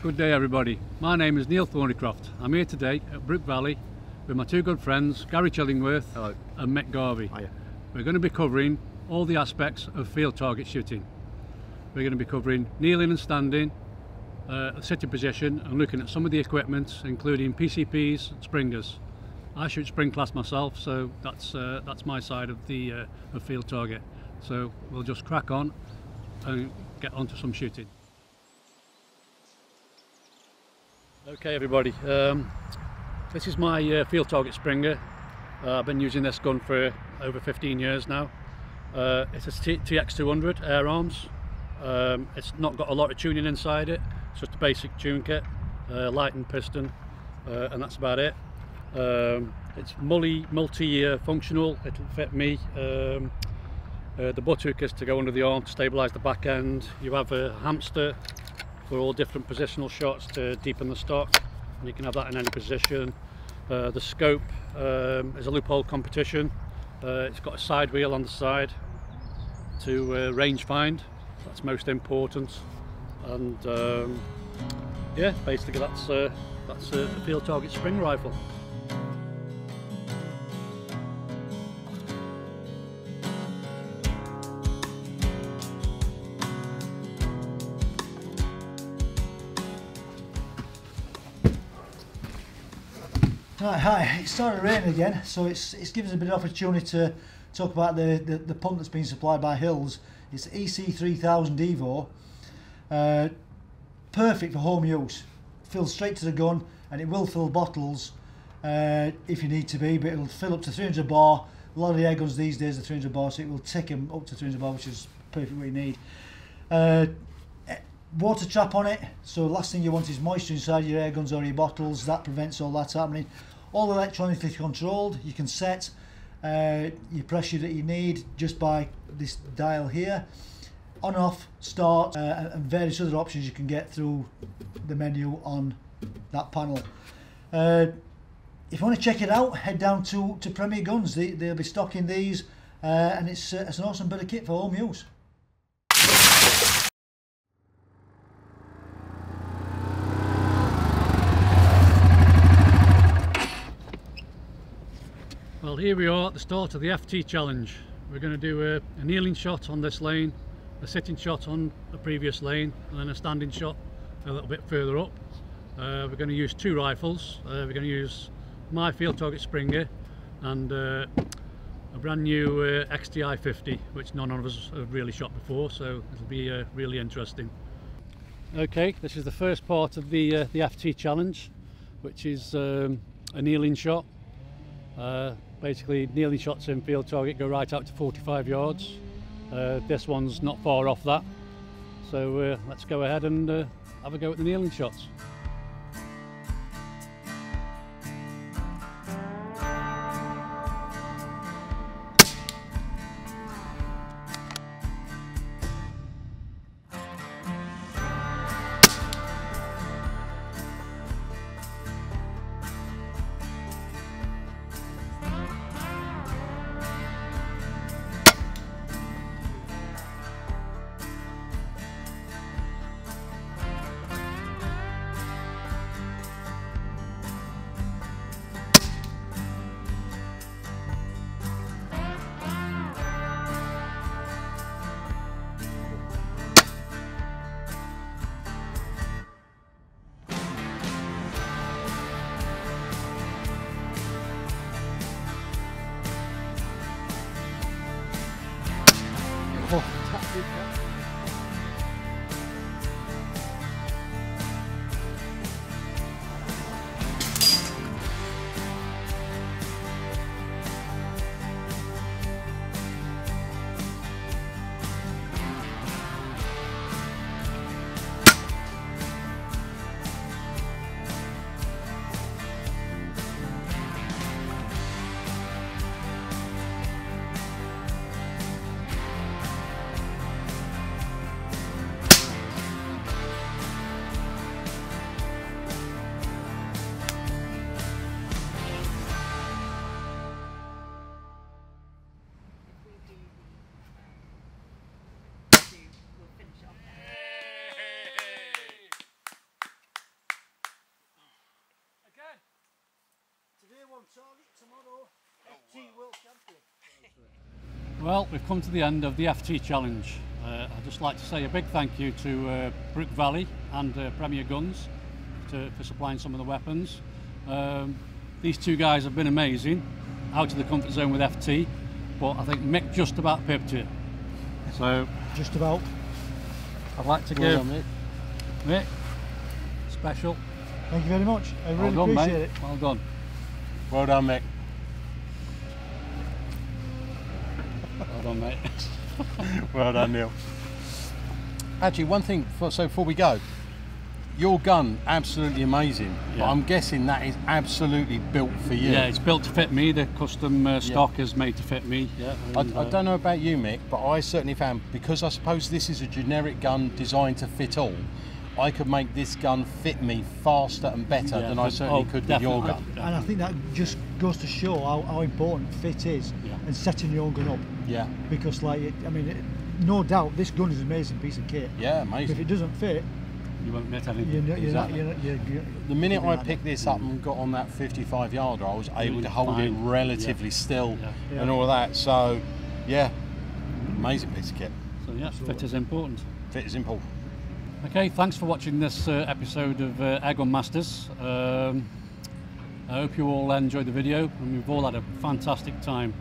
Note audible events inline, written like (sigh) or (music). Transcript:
Good day everybody. My name is Neil Thorneycroft. I'm here today at Brook Valley with my two good friends Gary Chillingworth Hello. and Mick Garvey. Hiya. We're going to be covering all the aspects of field target shooting. We're going to be covering kneeling and standing, uh, sitting position and looking at some of the equipment including PCPs and springers. I shoot spring class myself so that's uh, that's my side of the uh, of field target. So we'll just crack on and get on to some shooting. Okay everybody, um, this is my uh, field target Springer. Uh, I've been using this gun for over 15 years now. Uh, it's a TX200 air arms. Um, it's not got a lot of tuning inside it, it's just a basic tune kit, uh, light and piston, uh, and that's about it. Um, it's multi, multi uh, functional, it'll fit me. Um, uh, the butt hook is to go under the arm to stabilise the back end. You have a hamster for all different positional shots to deepen the stock and you can have that in any position. Uh, the scope um, is a Leupold competition. Uh, it's got a side wheel on the side to uh, range find. That's most important. And um, yeah basically that's uh, that's uh, the field target spring rifle Right, hi. It started raining again, so it's it's given us a bit of opportunity to talk about the, the, the pump that's been supplied by Hills. It's EC3000 Evo. Uh, perfect for home use. Fills straight to the gun, and it will fill bottles uh, if you need to be, but it'll fill up to 300 bar. A lot of the air guns these days are 300 bar, so it will take them up to 300 bar, which is perfect what you need. Uh, water trap on it so last thing you want is moisture inside your air guns or your bottles. That prevents all that happening. All electronically controlled. You can set uh, your pressure that you need just by this dial here. On off start uh, and various other options you can get through the menu on that panel. Uh, if you want to check it out head down to to Premier Guns. They, they'll be stocking these uh, and it's, uh, it's an awesome bit of kit for home use Well here we are at the start of the FT challenge. We're going to do a, a, kneeling shot on this lane, a sitting shot on the previous lane and then a standing shot a little bit further up. Uh, we're going to use two rifles. Uh, we're going to use my field target Springer and uh, a brand new uh, XTI 50 which none of us have really shot before so it'll be uh, really interesting. Okay this is the first part of the, uh, the FT challenge which is um, a kneeling shot. Uh, basically kneeling shots in field target go right out to 45 yards. Uh, this one's not far off that. So uh, let's go ahead and uh, have a go at the kneeling shots. Oh, Well, we've come to the end of the FT Challenge. Uh, I'd just like to say a big thank you to uh, Brook Valley and uh, Premier Guns to, for supplying some of the weapons. Um, these two guys have been amazing, out of the comfort zone with FT, but I think Mick just about pipped it. So Just about. I'd like to Well give done, Mick mate. special. Thank you very much. I really well done, appreciate mate. it. Well done. Well done, Mick. Well done, mate. (laughs) Well done, Neil. Actually, one thing, for, so before we go, your gun, absolutely amazing. But I'm guessing that is absolutely built for you. Yeah, it's built to fit me. The custom uh, stock is made to fit me. Yeah. I, and, I uh, don't know about you, Mick, but I certainly found because I suppose this is a generic gun designed to fit all. I could make this gun fit me faster and better yeah, than I certainly oh, could with oh, your definitely, gun. And I think that just goes to show how, how important fit is Yeah. and setting your own gun up. Yeah, Because, like, it, I mean, it, no doubt this gun is an amazing piece of kit. yeah, amazing. If it doesn't fit, You won't get anything. you're, you're, Exactly. not, you're, not, you're, you're The minute I picked this up and got on that 55 yarder, I was able was to hold it relatively Yeah. still Yeah. Yeah. and all that. So, yeah, amazing piece of kit. So yeah, fit is important. Fit is important. Okay, thanks for watching this uh, episode of uh, Airgun Masters. Um, I hope you all enjoyed the video and we've all had a fantastic time